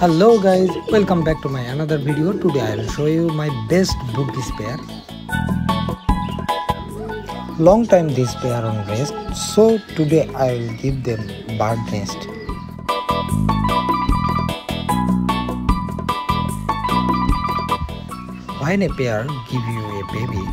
hello guys welcome back to my another video. Today i will show you my best Budgies pair long time this pair on rest so today i will give them bird rest. When a pair give you a baby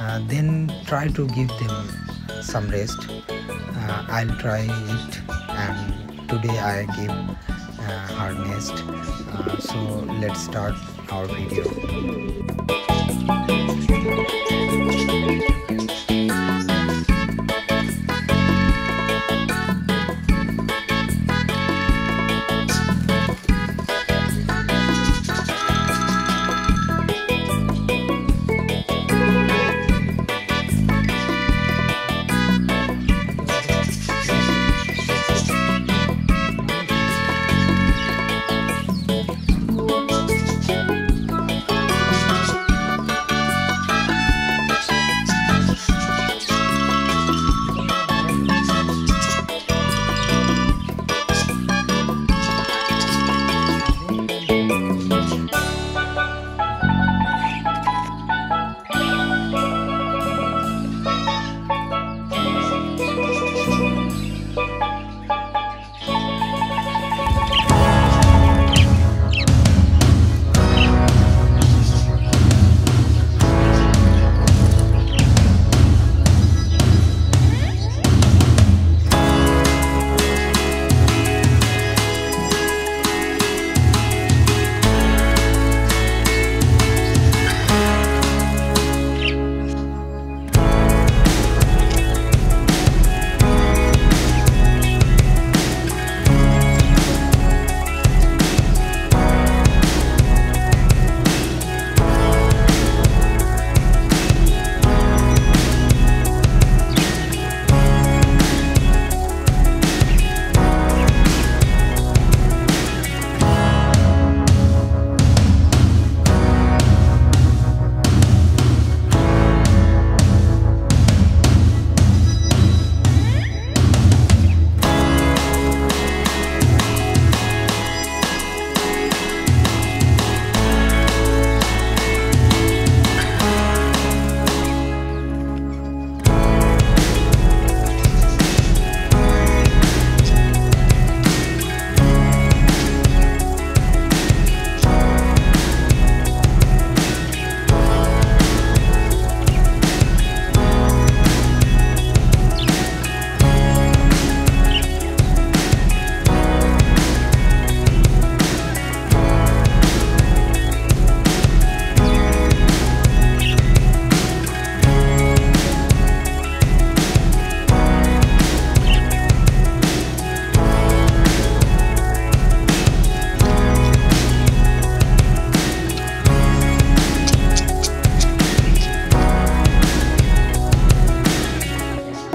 uh, then try to give them some rest. Uh, i'll try it and today i give uh, our nest uh, so let's start our video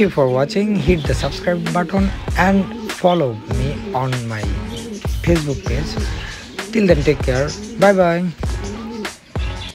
thank you for watching. Hit the subscribe button and follow me on my facebook page. Till then take care. Bye bye